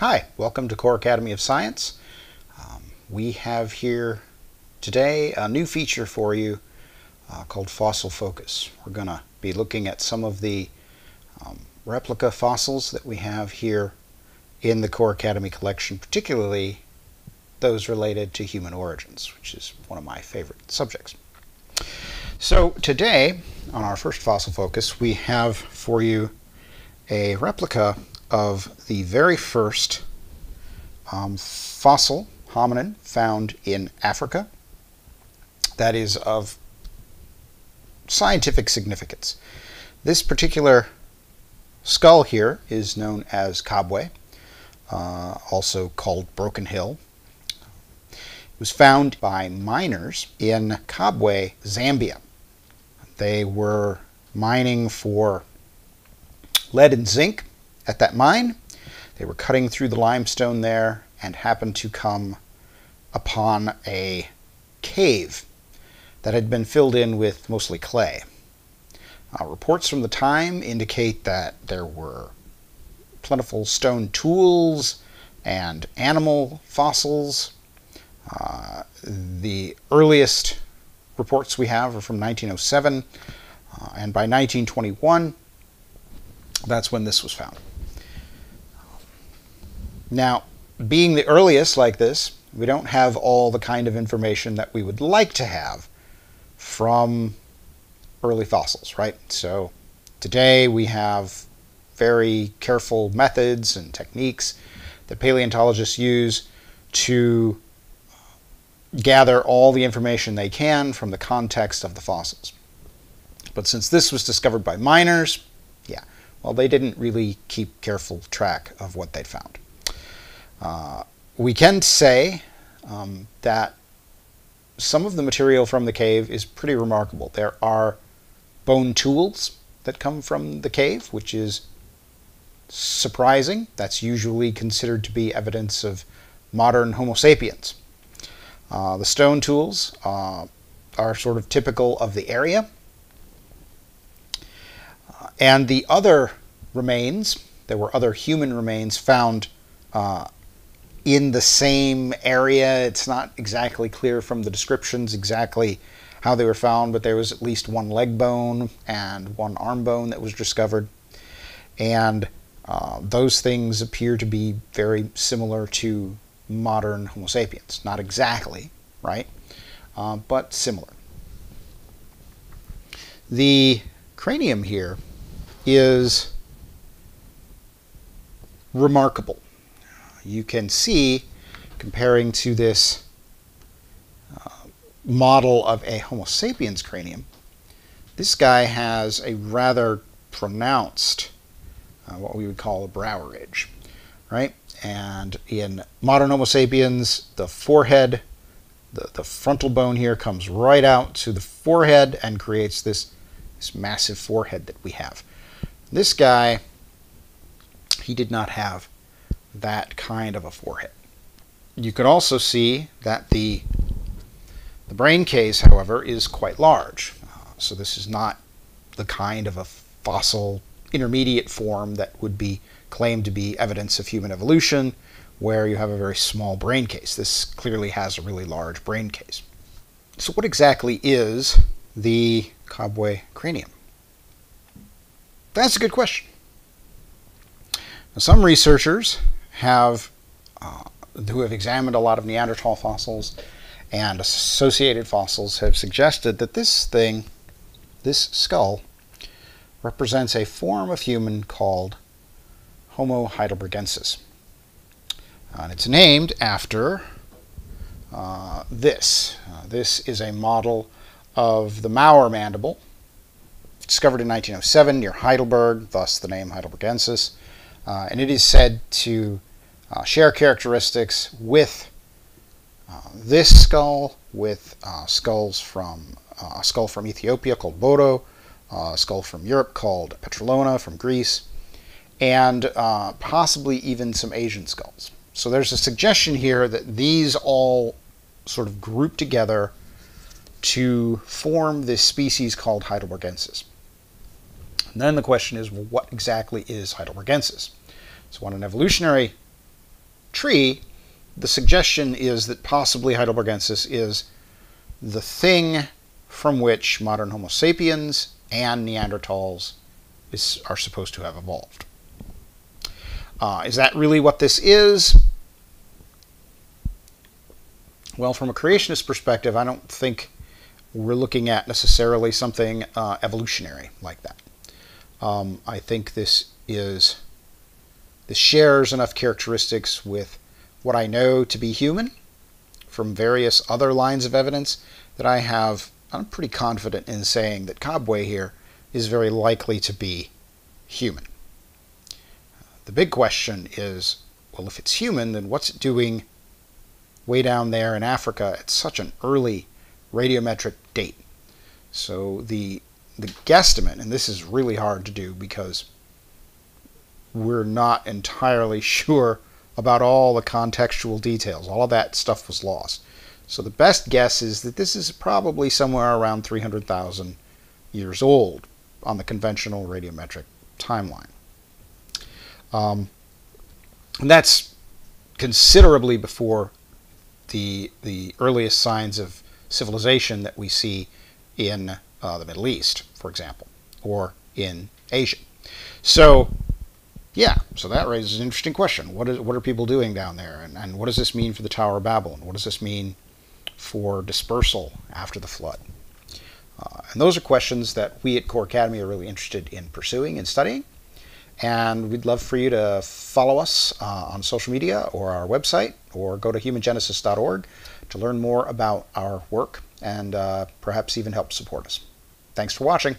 Hi, welcome to Core Academy of Science. Um, we have here today a new feature for you uh, called Fossil Focus. We're going to be looking at some of the um, replica fossils that we have here in the Core Academy collection, particularly those related to human origins, which is one of my favorite subjects. So today, on our first fossil focus, we have for you a replica of the very first um, fossil hominin found in Africa that is of scientific significance. This particular skull here is known as Kabwe, uh, also called Broken Hill. It was found by miners in Kabwe, Zambia. They were mining for lead and zinc at that mine. They were cutting through the limestone there and happened to come upon a cave that had been filled in with mostly clay. Uh, reports from the time indicate that there were plentiful stone tools and animal fossils. Uh, the earliest reports we have are from 1907, uh, and by 1921, that's when this was found. Now, being the earliest like this, we don't have all the kind of information that we would like to have from early fossils, right? So today we have very careful methods and techniques that paleontologists use to gather all the information they can from the context of the fossils. But since this was discovered by miners, yeah, well, they didn't really keep careful track of what they'd found. Uh, we can say um, that some of the material from the cave is pretty remarkable. There are bone tools that come from the cave, which is surprising. That's usually considered to be evidence of modern Homo sapiens. Uh, the stone tools uh, are sort of typical of the area. Uh, and the other remains, there were other human remains found uh, in the same area. It's not exactly clear from the descriptions exactly how they were found, but there was at least one leg bone and one arm bone that was discovered. And uh, those things appear to be very similar to modern Homo sapiens. Not exactly, right? Uh, but similar. The cranium here is remarkable you can see, comparing to this uh, model of a Homo sapiens cranium, this guy has a rather pronounced, uh, what we would call a brow ridge, right? And in modern Homo sapiens, the forehead, the, the frontal bone here comes right out to the forehead and creates this, this massive forehead that we have. This guy, he did not have that kind of a forehead. You can also see that the, the brain case, however, is quite large. Uh, so this is not the kind of a fossil intermediate form that would be claimed to be evidence of human evolution, where you have a very small brain case. This clearly has a really large brain case. So what exactly is the Kabwe cranium? That's a good question. Now, some researchers have uh, who have examined a lot of Neanderthal fossils and associated fossils have suggested that this thing, this skull, represents a form of human called Homo heidelbergensis. And it's named after uh, this. Uh, this is a model of the Mauer mandible, discovered in 1907 near Heidelberg, thus the name heidelbergensis. Uh, and it is said to uh, share characteristics with uh, this skull, with uh, skulls from uh, a skull from Ethiopia called Bodo, a skull from Europe called Petralona from Greece, and possibly even some Asian skulls. So there's a suggestion here that these all sort of group together to form this species called Heidelbergensis. And then the question is, well, what exactly is Heidelbergensis? So on an evolutionary tree, the suggestion is that possibly Heidelbergensis is the thing from which modern Homo sapiens and Neanderthals is, are supposed to have evolved. Uh, is that really what this is? Well, from a creationist perspective, I don't think we're looking at necessarily something uh, evolutionary like that. Um, I think this is this shares enough characteristics with what I know to be human from various other lines of evidence that I have I'm pretty confident in saying that Kabwe here is very likely to be human. The big question is, well, if it's human, then what's it doing way down there in Africa at such an early radiometric date? So the the guesstimate, and this is really hard to do because we're not entirely sure about all the contextual details. All of that stuff was lost. So the best guess is that this is probably somewhere around 300,000 years old on the conventional radiometric timeline. Um, and that's considerably before the the earliest signs of civilization that we see in uh, the Middle East, for example, or in Asia. So, yeah, so that raises an interesting question. What is what are people doing down there, and, and what does this mean for the Tower of Babel, and what does this mean for dispersal after the flood? Uh, and those are questions that we at Core Academy are really interested in pursuing and studying. And we'd love for you to follow us uh, on social media or our website or go to humangenesis.org to learn more about our work and uh, perhaps even help support us. Thanks for watching.